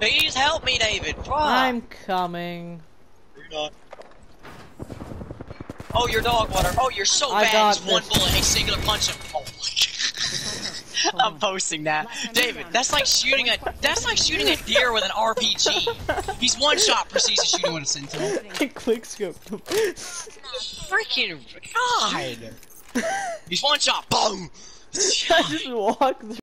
Please help me, David. Fuck. I'm coming. You're not. Oh, your dog water. Oh, you're so I bad. got one bullet, a singular punch him. Oh my I'm posting that. David, that's like shooting a that's like shooting a deer with an RPG. He's one shot precision shooting with a sentinel. I quick scoped him. Freaking God! He's one shot. Boom. I just walked